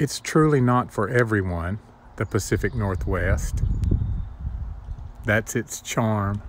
It's truly not for everyone, the Pacific Northwest. That's its charm.